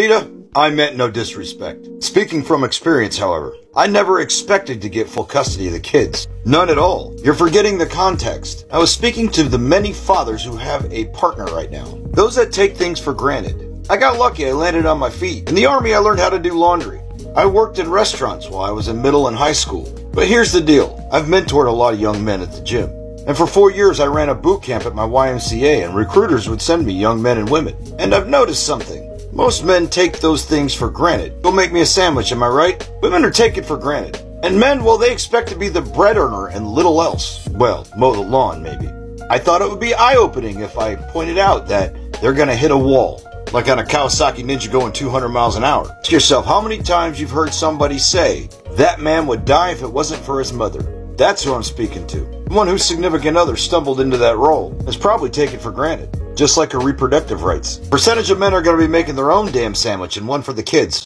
Rita, I meant no disrespect. Speaking from experience, however, I never expected to get full custody of the kids. None at all. You're forgetting the context. I was speaking to the many fathers who have a partner right now. Those that take things for granted. I got lucky, I landed on my feet. In the army, I learned how to do laundry. I worked in restaurants while I was in middle and high school. But here's the deal. I've mentored a lot of young men at the gym. And for four years, I ran a boot camp at my YMCA, and recruiters would send me young men and women. And I've noticed something. Most men take those things for granted. Go make me a sandwich, am I right? Women are taken for granted. And men, well, they expect to be the bread earner and little else. Well, mow the lawn, maybe. I thought it would be eye opening if I pointed out that they're gonna hit a wall, like on a Kawasaki Ninja going 200 miles an hour. Ask yourself how many times you've heard somebody say, that man would die if it wasn't for his mother. That's who I'm speaking to. One whose significant other stumbled into that role is probably taken for granted just like her reproductive rights. Percentage of men are going to be making their own damn sandwich and one for the kids.